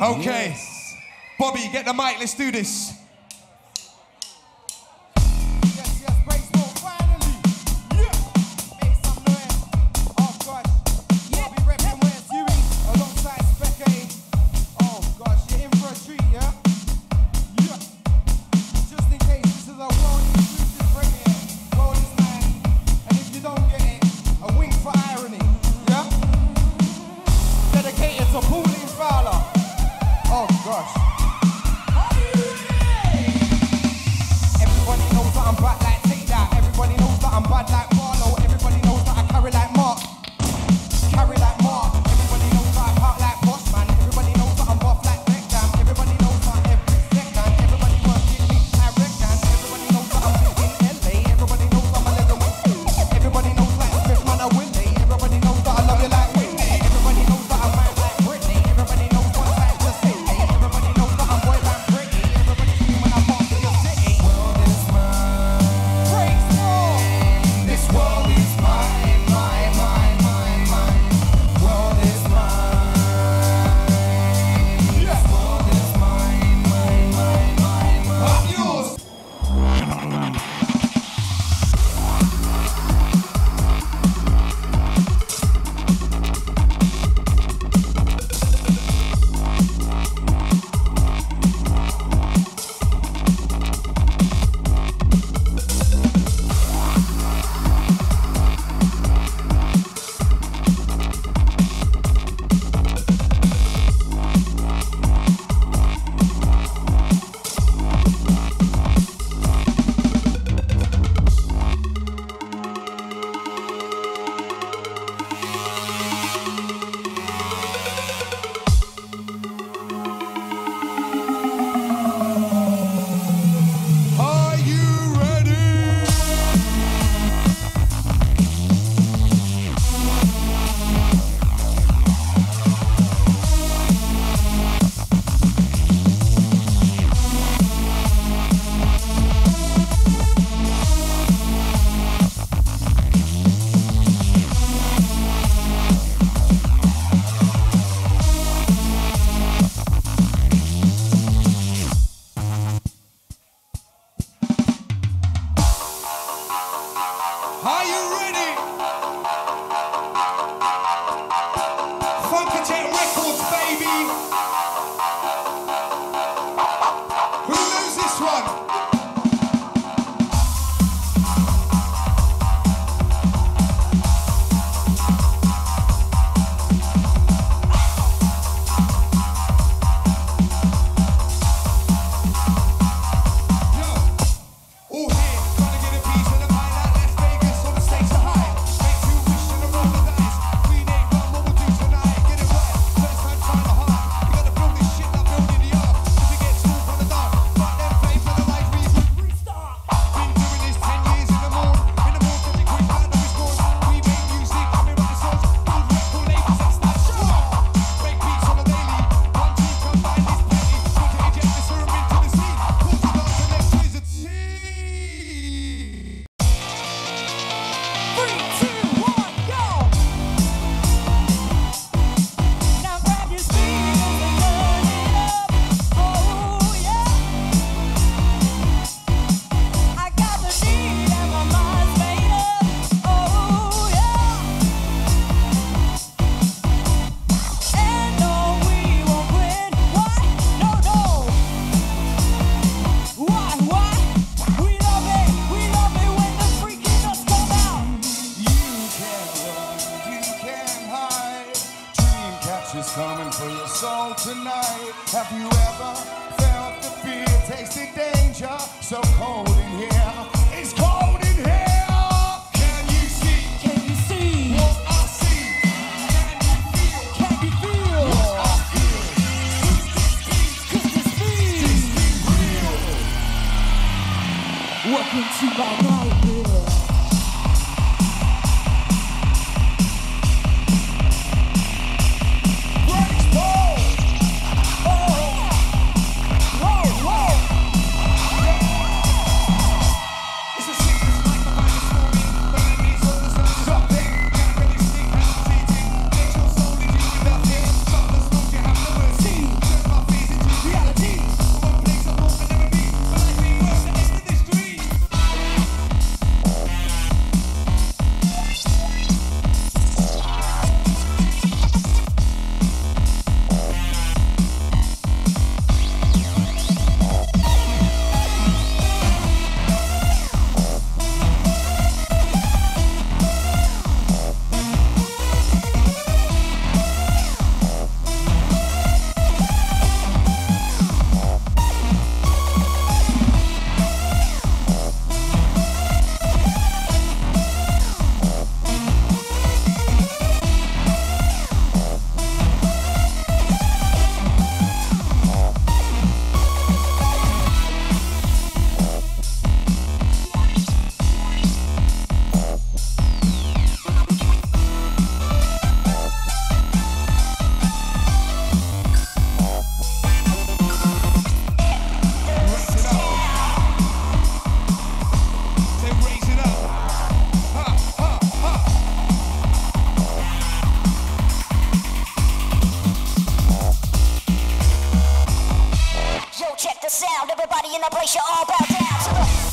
Okay. Yes. Bobby, get the mic. Let's do this. night. Have you ever felt the fear, tasted danger? So cold in here. It's cold in here. Can you see? Can you see what I see? Can you feel? Can you feel what I feel? Real? Welcome to my mind. body in that place you all bow down.